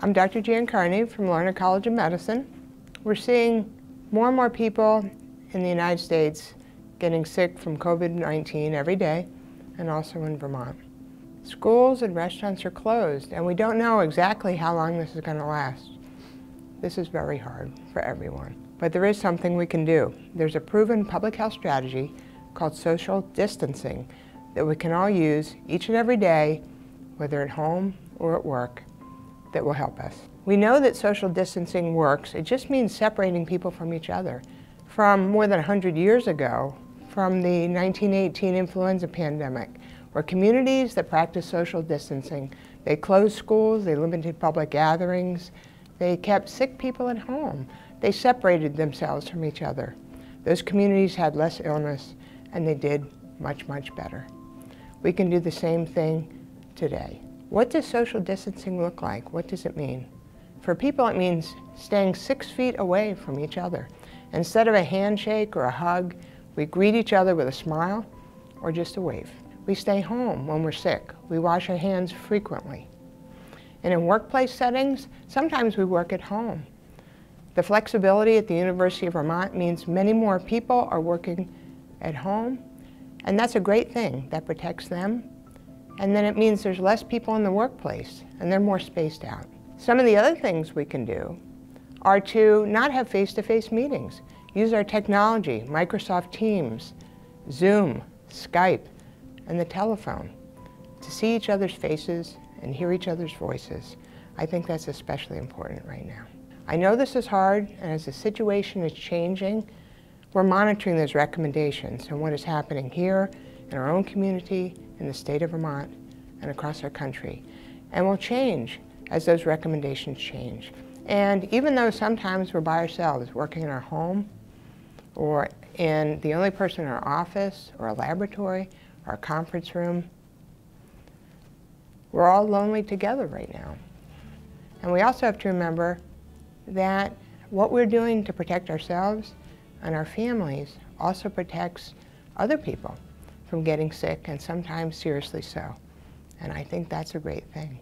I'm Dr. Jan Carney from Larner College of Medicine. We're seeing more and more people in the United States getting sick from COVID-19 every day, and also in Vermont. Schools and restaurants are closed, and we don't know exactly how long this is going to last. This is very hard for everyone. But there is something we can do. There's a proven public health strategy called social distancing that we can all use each and every day, whether at home or at work, that will help us. We know that social distancing works. It just means separating people from each other. From more than 100 years ago, from the 1918 influenza pandemic, where communities that practiced social distancing, they closed schools, they limited public gatherings, they kept sick people at home. They separated themselves from each other. Those communities had less illness and they did much, much better. We can do the same thing today. What does social distancing look like? What does it mean? For people, it means staying six feet away from each other. Instead of a handshake or a hug, we greet each other with a smile or just a wave. We stay home when we're sick. We wash our hands frequently. And in workplace settings, sometimes we work at home. The flexibility at the University of Vermont means many more people are working at home, and that's a great thing. That protects them. And then it means there's less people in the workplace, and they're more spaced out. Some of the other things we can do are to not have face-to-face -face meetings. Use our technology, Microsoft Teams, Zoom, Skype, and the telephone to see each other's faces and hear each other's voices. I think that's especially important right now. I know this is hard, and as the situation is changing, we're monitoring those recommendations and what is happening here in our own community, in the state of Vermont, and across our country. And we'll change as those recommendations change. And even though sometimes we're by ourselves, working in our home, or in the only person in our office, or a laboratory, or a conference room, we're all lonely together right now. And we also have to remember that what we're doing to protect ourselves and our families also protects other people from getting sick and sometimes seriously so. And I think that's a great thing.